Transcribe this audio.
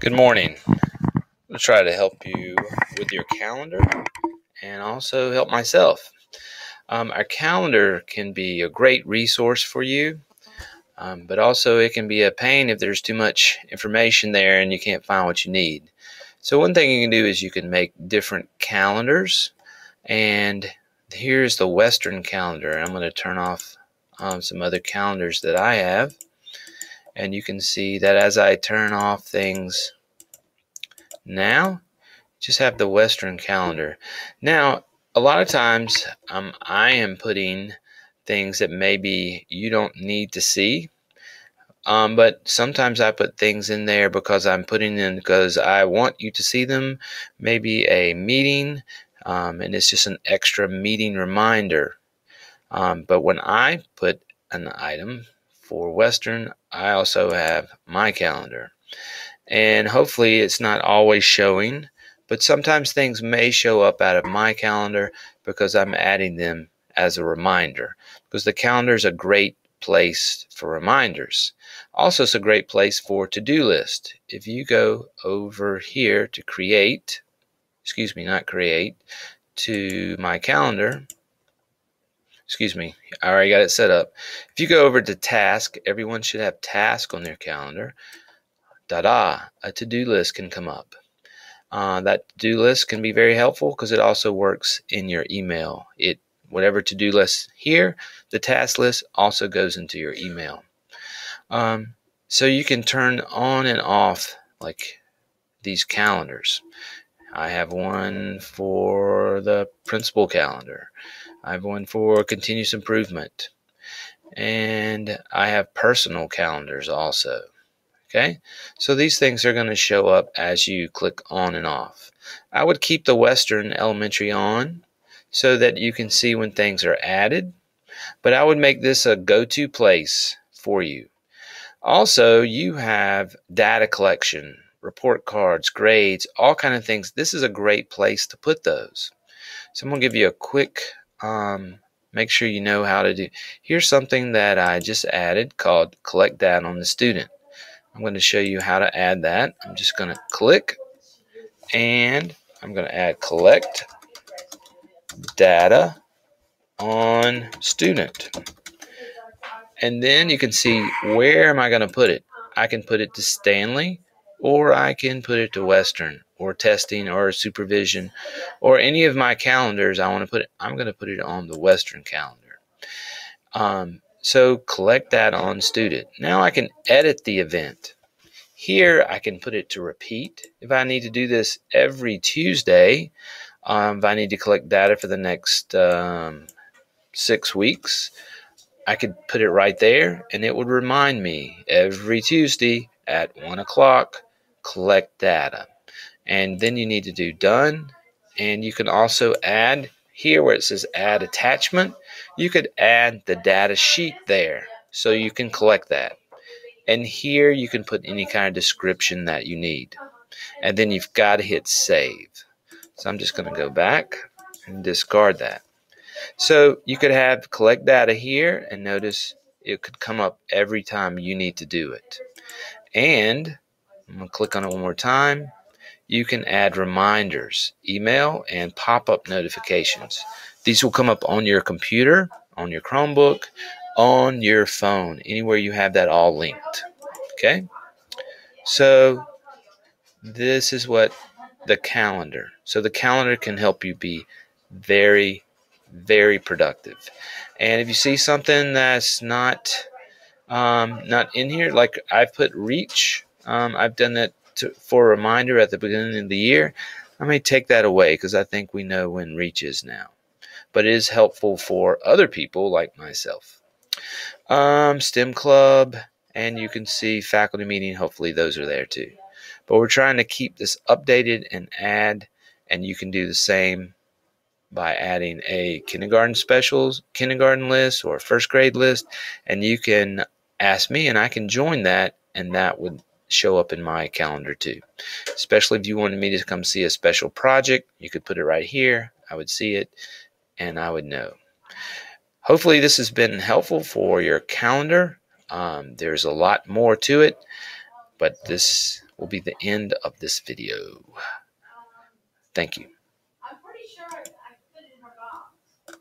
Good morning. I'll try to help you with your calendar and also help myself. Um, our calendar can be a great resource for you, um, but also it can be a pain if there's too much information there and you can't find what you need. So, one thing you can do is you can make different calendars, and here's the Western calendar. I'm going to turn off um, some other calendars that I have and you can see that as I turn off things now just have the western calendar. Now a lot of times um, I am putting things that maybe you don't need to see um, but sometimes I put things in there because I'm putting in because I want you to see them maybe a meeting um, and it's just an extra meeting reminder. Um, but when I put an item for Western, I also have my calendar. And hopefully it's not always showing, but sometimes things may show up out of my calendar because I'm adding them as a reminder. Because the calendar is a great place for reminders. Also, it's a great place for to do list. If you go over here to create, excuse me, not create, to my calendar, excuse me, I already got it set up. If you go over to task, everyone should have task on their calendar. Da-da, a to-do list can come up. Uh, that to-do list can be very helpful because it also works in your email. It whatever to-do list here, the task list also goes into your email. Um, so you can turn on and off like these calendars. I have one for the principal calendar. I have one for continuous improvement. And I have personal calendars also. Okay, so these things are going to show up as you click on and off. I would keep the Western Elementary on so that you can see when things are added, but I would make this a go to place for you. Also, you have data collection, report cards, grades, all kind of things. This is a great place to put those. So I'm going to give you a quick um, make sure you know how to do. Here's something that I just added called collect data on the student. I'm going to show you how to add that. I'm just going to click and I'm going to add collect data on student. And then you can see where am I going to put it? I can put it to Stanley or I can put it to Western or testing or supervision or any of my calendars I want to put it, I'm going to put it on the Western calendar. Um, so collect that on student. Now I can edit the event. Here I can put it to repeat. If I need to do this every Tuesday, um, if I need to collect data for the next um, six weeks, I could put it right there and it would remind me every Tuesday at one o'clock, collect data. And then you need to do done. And you can also add here where it says add attachment you could add the data sheet there so you can collect that. And here you can put any kind of description that you need. And then you've got to hit save. So I'm just going to go back and discard that. So you could have collect data here and notice it could come up every time you need to do it. And I'm going to click on it one more time you can add reminders, email, and pop up notifications. These will come up on your computer, on your Chromebook, on your phone, anywhere you have that all linked. Okay? So, this is what the calendar. So, the calendar can help you be very, very productive. And if you see something that's not um, not in here, like I've put reach, um, I've done that to, for a reminder at the beginning of the year, I may take that away because I think we know when reach is now. But it is helpful for other people like myself. Um, STEM Club, and you can see faculty meeting. Hopefully, those are there too. But we're trying to keep this updated and add, and you can do the same by adding a kindergarten specials, kindergarten list, or first grade list, and you can ask me, and I can join that, and that would show up in my calendar too. Especially if you wanted me to come see a special project, you could put it right here. I would see it and I would know. Hopefully, this has been helpful for your calendar. Um, there's a lot more to it, But this will be the end of this video. Thank you.